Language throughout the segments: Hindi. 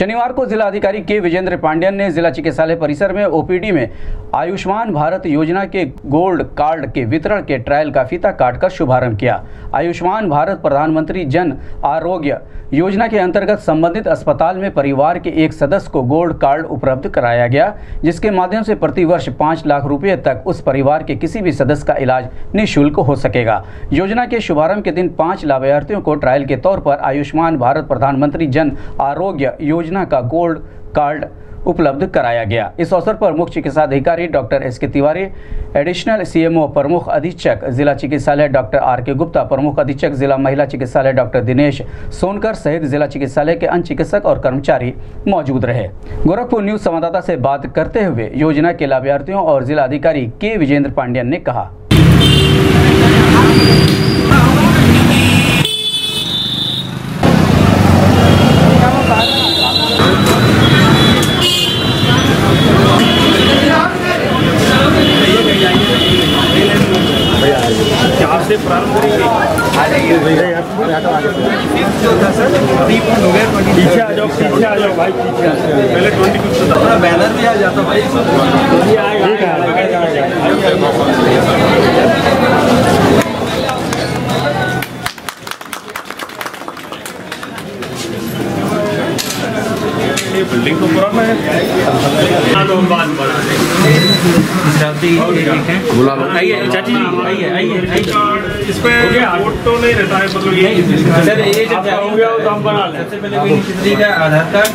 शनिवार को जिला अधिकारी के विजेंद्र पांड्यन ने जिला चिकित्सालय परिसर में ओपीडी में आयुष्मान भारत योजना के गोल्ड कार्ड के वितरण के ट्रायल का फीता काटकर शुभारंभ किया। आयुष्मान भारत प्रधानमंत्री जन आरोग्य योजना के अंतर्गत संबंधित अस्पताल में परिवार के एक सदस्य को गोल्ड कार्ड उपलब्ध कराया गया, जिसके माध्यम से प्रति वर्ष पाँच लाख रुपए तक उस परिवार के किसी भी सदस्य का इलाज निःशुल्क हो सकेगा। योजना के शुभारंभ के दिन पाँच लाभार्थियों को ट्रायल के तौर पर आयुष्मान भारत प्रधानमंत्री जन आरोग्य योजना का गोल्ड कार्ड उपलब्ध कराया गया। इस अवसर पर मुख्य चिकित्सा अधिकारी डॉक्टर एस के तिवारी, एडिशनल सीएमओ प्रमुख अधीक्षक जिला चिकित्सालय डॉक्टर आर के गुप्ता, प्रमुख अधीक्षक जिला महिला चिकित्सालय डॉक्टर दिनेश सोनकर सहित जिला चिकित्सालय के अन्य चिकित्सक और कर्मचारी मौजूद रहे। गोरखपुर न्यूज़ संवाददाता से बात करते हुए योजना के लाभार्थियों और जिला अधिकारी के विजेंद्र पांडियन ने कहा। आपसे प्रारंभ करेंगे। पीछे आ जाओ पीछे आ जाओ भाई पीछे आ जाओ। पहले ट्वेंटी कुछ अपना बैनर भी आ जाता भाई। आएगा। आइए चाची जी आइए आइए आइए। इस पे फ़ोटो नहीं रहता है मतलब ये सर ये जब हो गया तो हम बना लें। सबसे पहले कोई किसी का आधार कार्ड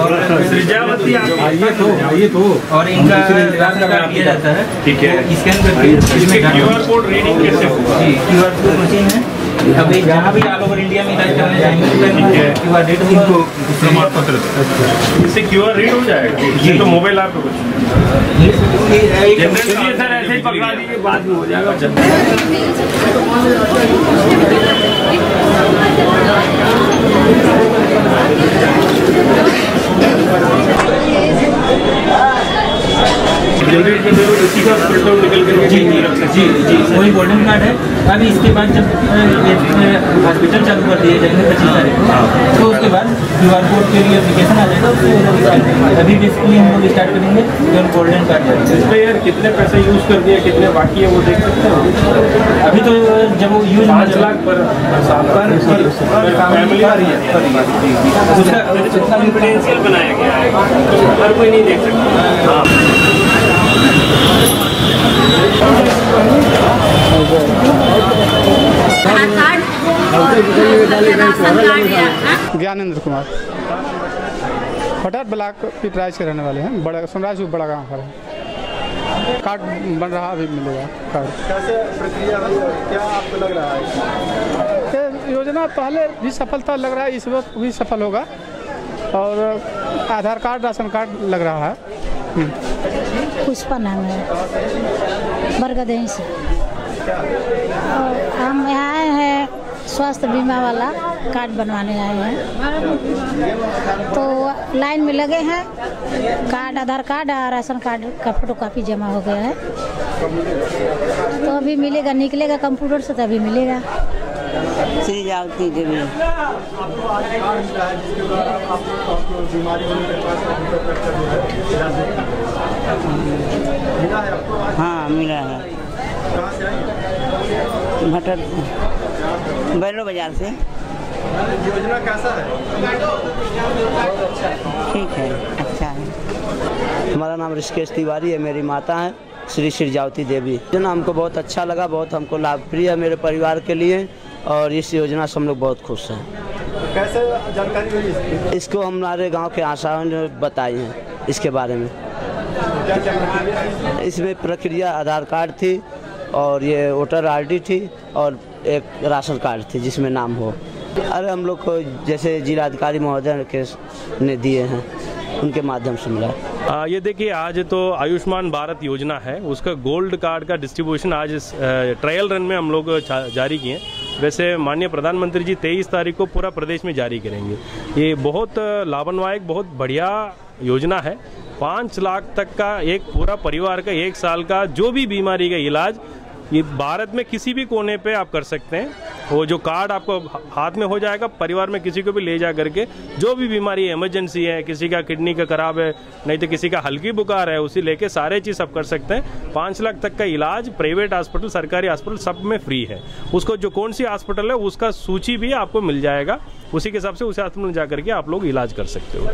और सृजावती आइए तो आइए तो। और इनका आधार कार्ड दिया जाता है। ठीक है। स्कैन करके इसमें क्यूआर कोड रीडिंग कैसे होगा? जी क्यूआर कोड मशीन है। अभी जहाँ भी ऑल ओवर इंडिया में इलाज करने जाएँगे क्यू आर रेट होगा। प्रमाण पत्र इससे क्यू आर रीड हो जाएगा। ये तो मोबाइल ऐप पे कुछ चलिए सर ऐसे ही पकड़ा दीजिए बाद में हो जाएगा। कर दो इसी का प्रिंट आउट निकल कर जी जी जी जी वही गोल्डन कार्ड है। अभी इसके बाद जब हॉस्पिटल चालू कर दिए जाएँगे पच्चीस तारीख को तो उसके बाद क्यू आर कोड के लिए एप्लीकेशन आ जाएगा उसको स्टार्ट अभी बेसिकली हम लोग स्टार्ट करेंगे तो गोल्डन कार्ड जाएगा। इसमें यार कितने पैसे यूज़ कर दिए कितने बाकी है वो देख सकते हो? अभी तो जब वो यूज़ पाँच लाख पर साल। पर फैमिली आ रही है उसका बनाया गया है। हर कोई नहीं देख सकता। हाँ आधार ज्ञानेंद्र कुमार। फटाट ब्लॉक पिपराइज के रहने वाले हैं। बड़ा सोनराज बड़ा गाँव का है। कार्ड बन रहा अभी मिलेगा कार्ड। कैसे प्रक्रिया है? क्या आपको लग रहा है? योजना पहले भी सफलता लग रहा है इस वक्त भी सफल होगा। और आधार कार्ड राशन कार्ड लग रहा है। पुष्पा नाम है। बरगदही से हम यहाँ हैं स्वास्थ्य बीमा वाला कार्ड बनवाने आए हैं। तो लाइन में लगे हैं। कार्ड, आधार कार्ड और राशन कार्ड का फ़ोटो कापी जमा हो गया है। तो अभी मिलेगा, निकलेगा कंप्यूटर से तो अभी मिलेगा। है, मिला है। आपको बैलो बाज़ार से। योजना कैसा है? ठीक है अच्छा है। हमारा नाम ऋषिकेश तिवारी है मेरी माता है श्री श्री जावती देवी। योजना हमको बहुत अच्छा लगा बहुत हमको लाभप्रिय है मेरे परिवार के लिए और इस योजना से हम लोग बहुत खुश हैं। कैसे जानकारी मिली इसको? हमारे गाँव के आशाओं ने बताई हैं इसके बारे में। इसमें प्रक्रिया आधार कार्ड थी और ये वोटर आईडी थी और एक राशन कार्ड थी जिसमें नाम हो। अरे हम लोग को जैसे जिलाधिकारी महोदय के ने दिए हैं उनके माध्यम से मिला। आ, ये देखिए आज तो आयुष्मान भारत योजना है। उसका गोल्ड कार्ड का डिस्ट्रीब्यूशन आज ट्रायल रन में हम लोग जारी किए वैसे माननीय प्रधानमंत्री जी तेईस तारीख को पूरा प्रदेश में जारी करेंगे। ये बहुत लाभन्वायक बहुत बढ़िया योजना है। पाँच लाख तक का एक पूरा परिवार का एक साल का जो भी बीमारी का इलाज ये भारत में किसी भी कोने पे आप कर सकते हैं। वो जो कार्ड आपको हाथ में हो जाएगा, परिवार में किसी को भी ले जा करके, जो भी बीमारी है इमरजेंसी है, किसी का किडनी का खराब है, नहीं तो किसी का हल्की बुखार है, उसी लेके सारे चीज़ सब कर सकते हैं। पाँच लाख तक का इलाज प्राइवेट हॉस्पिटल सरकारी हॉस्पिटल सब में फ्री है। उसको जो कौन सी हॉस्पिटल है, उसका सूची भी आपको मिल जाएगा। उसी के हिसाब से उस हॉस्पिटल में जा करके आप लोग इलाज कर सकते हो।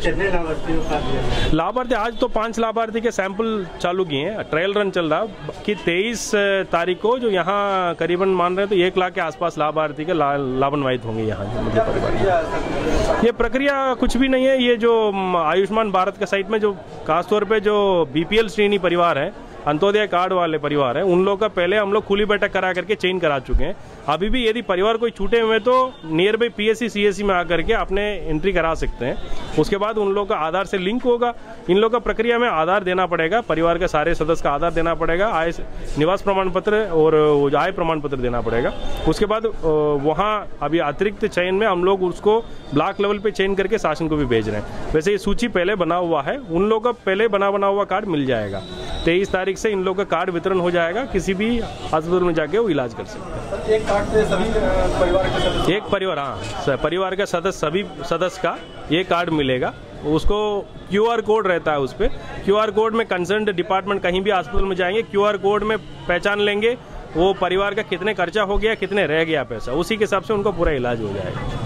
लाभार्थी आज तो पाँच लाभार्थी के सैंपल चालू किए हैं। ट्रायल रन चल रहा है। कि तेईस तारीख को जो यहाँ करीबन मान रहे हैं तो एक लाख के आसपास लाभार्थी के ला, लाभान्वित होंगे यहाँ ये प्रक्रिया कुछ भी नहीं है। ये जो आयुष्मान भारत के साइट में जो खासतौर पर जो बीपीएल श्रेणी परिवार है अंत्योदय कार्ड वाले परिवार हैं, उन लोग का पहले हम लोग खुली बैठक करा करके चेंज करा चुके हैं। अभी भी यदि परिवार कोई छूटे हुए तो नियर बाई पीएससी सीएससी में आकर के अपने एंट्री करा सकते हैं। उसके बाद उन लोग का आधार से लिंक होगा। इन लोग का प्रक्रिया में आधार देना पड़ेगा। परिवार के सारे सदस्य का आधार देना पड़ेगा। आय निवास प्रमाण पत्र और आय प्रमाण पत्र देना पड़ेगा। उसके बाद वहाँ अभी अतिरिक्त चयन में हम लोग उसको ब्लॉक लेवल पे चयन करके शासन को भी भेज रहे हैं। वैसे ये सूची पहले बना हुआ है। उन लोगों का पहले बना बना हुआ कार्ड मिल जाएगा। तेईस तारीख से इन लोगों का कार्ड वितरण हो जाएगा किसी भी अस्पताल में जाके वो इलाज कर सकते हैं। एक कार्ड से सभी परिवार के सदस्य? एक परिवार हाँ परिवार का सदस्य सभी सदस्य का ये कार्ड मिलेगा। उसको क्यू आर कोड रहता है उस पर क्यू आर कोड में कंसर्न डिपार्टमेंट कहीं भी हॉस्पिटल में जाएँगे क्यू आर कोड में पहचान लेंगे वो परिवार का कितने खर्चा हो गया कितने रह गया पैसा उसी के हिसाब से उनको पूरा इलाज हो जाएगा।